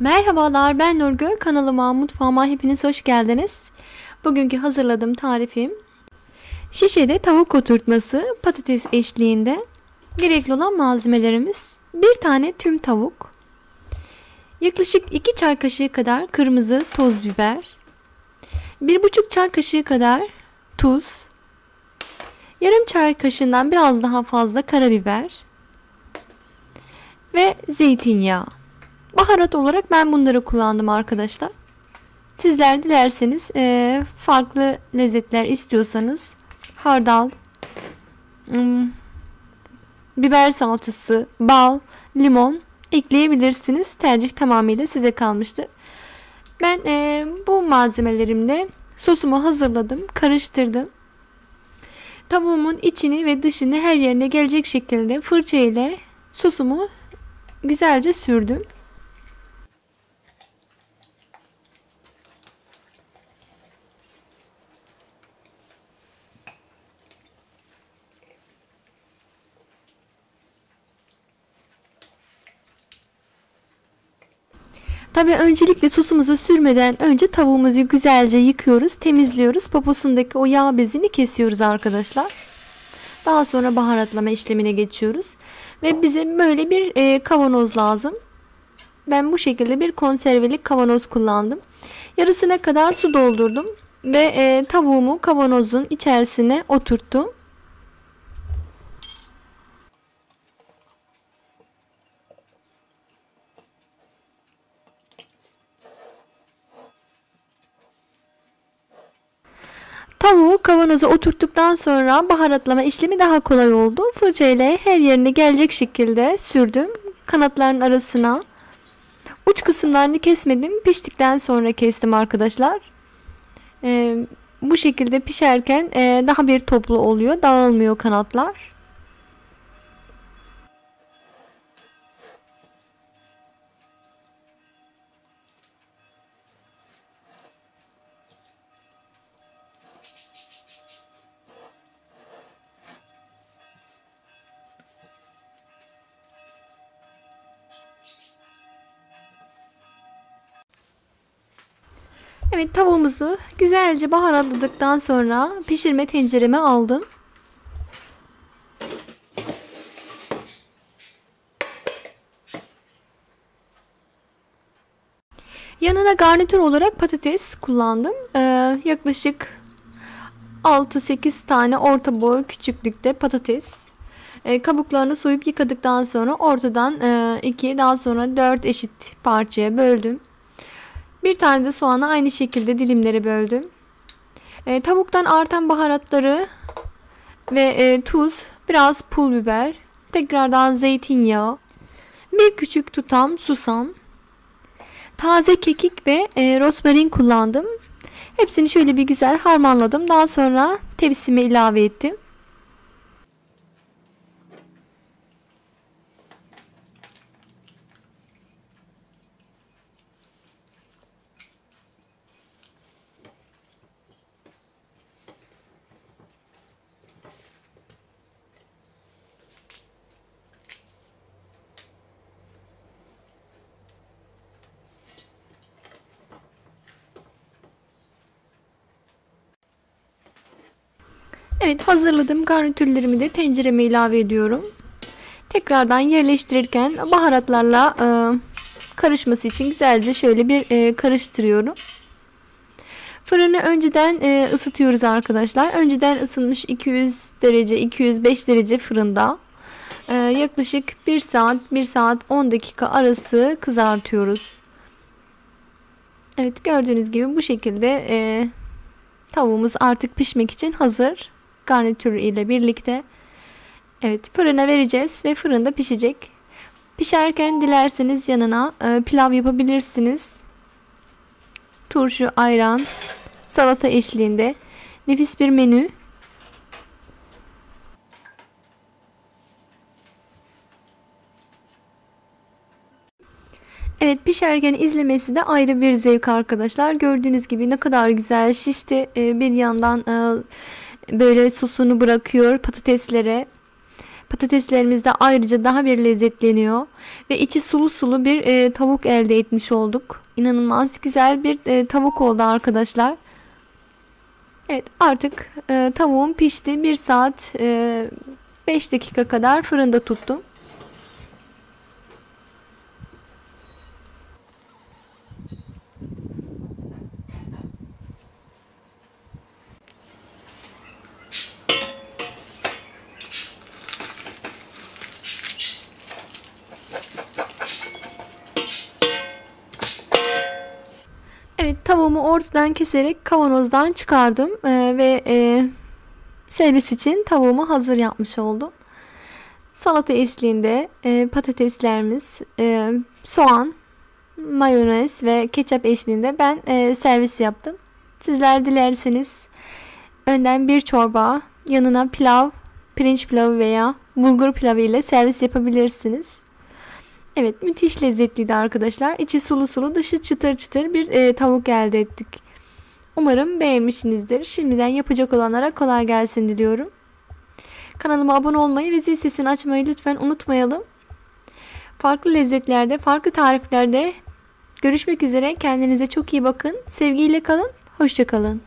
Merhabalar ben Nurgül kanalıma mutfağıma hepiniz hoş geldiniz. Bugünkü hazırladığım tarifim şişede tavuk oturtması patates eşliğinde gerekli olan malzemelerimiz bir tane tüm tavuk yaklaşık 2 çay kaşığı kadar kırmızı toz biber 1,5 çay kaşığı kadar tuz yarım çay kaşığından biraz daha fazla karabiber ve zeytinyağı Baharat olarak ben bunları kullandım arkadaşlar. Sizler dilerseniz e, farklı lezzetler istiyorsanız hardal, hmm, biber salçası, bal, limon ekleyebilirsiniz. Tercih tamamıyla size kalmıştır. Ben e, bu malzemelerimle sosumu hazırladım, karıştırdım. Tavuğumun içini ve dışını her yerine gelecek şekilde fırça ile sosumu güzelce sürdüm. Tabi öncelikle sosumuzu sürmeden önce tavuğumuzu güzelce yıkıyoruz, temizliyoruz. Poposundaki o yağ bezini kesiyoruz arkadaşlar. Daha sonra baharatlama işlemine geçiyoruz. Ve bize böyle bir e, kavanoz lazım. Ben bu şekilde bir konservelik kavanoz kullandım. Yarısına kadar su doldurdum ve e, tavuğumu kavanozun içerisine oturttum. Tavuğu kavanoza oturttuktan sonra baharatlama işlemi daha kolay oldu. Fırça ile her yerine gelecek şekilde sürdüm. Kanatların arasına. Uç kısımlarını kesmedim. Piştikten sonra kestim arkadaşlar. Ee, bu şekilde pişerken e, daha bir toplu oluyor. Dağılmıyor kanatlar. Evet tavuğumuzu güzelce baharatladıktan sonra pişirme tencereme aldım. Yanına garnitür olarak patates kullandım. Ee, yaklaşık 6-8 tane orta boy küçüklükte patates. Ee, kabuklarını soyup yıkadıktan sonra ortadan 2 e, daha sonra 4 eşit parçaya böldüm. Bir tane de soğanı aynı şekilde dilimlere böldüm. E, tavuktan artan baharatları ve e, tuz, biraz pul biber, tekrardan zeytinyağı, bir küçük tutam susam, taze kekik ve e, rosmarin kullandım. Hepsini şöyle bir güzel harmanladım. Daha sonra tepsime ilave ettim. Evet hazırladım garnitürlerimi de tencereme ilave ediyorum. Tekrardan yerleştirirken baharatlarla e, karışması için güzelce şöyle bir e, karıştırıyorum. Fırını önceden e, ısıtıyoruz arkadaşlar. Önceden ısınmış 200 derece 205 derece fırında. E, yaklaşık 1 saat 1 saat 10 dakika arası kızartıyoruz. Evet gördüğünüz gibi bu şekilde e, tavuğumuz artık pişmek için hazır garnitür ile birlikte. Evet fırına vereceğiz ve fırında pişecek. Pişerken dilerseniz yanına e, pilav yapabilirsiniz. Turşu, ayran, salata eşliğinde nefis bir menü. Evet pişerken izlemesi de ayrı bir zevk arkadaşlar. Gördüğünüz gibi ne kadar güzel şişti. Ee, bir yandan e, böyle sosunu bırakıyor patateslere. Patateslerimiz de ayrıca daha bir lezzetleniyor. Ve içi sulu sulu bir e, tavuk elde etmiş olduk. İnanılmaz güzel bir e, tavuk oldu arkadaşlar. Evet artık e, tavuğum pişti. 1 saat 5 e, dakika kadar fırında tuttum. Tavuğumu ortadan keserek kavanozdan çıkardım ee, ve e, servis için tavuğumu hazır yapmış oldum. Salata eşliğinde e, patateslerimiz, e, soğan, mayonez ve ketçap eşliğinde ben e, servis yaptım. Sizler dilerseniz önden bir çorba, yanına pilav, pirinç pilavı veya bulgur pilavı ile servis yapabilirsiniz. Evet müthiş lezzetliydi arkadaşlar. İçi sulu sulu dışı çıtır çıtır bir e, tavuk elde ettik. Umarım beğenmişsinizdir. Şimdiden yapacak olanlara kolay gelsin diliyorum. Kanalıma abone olmayı ve zil sesini açmayı lütfen unutmayalım. Farklı lezzetlerde, farklı tariflerde görüşmek üzere. Kendinize çok iyi bakın. Sevgiyle kalın. Hoşçakalın.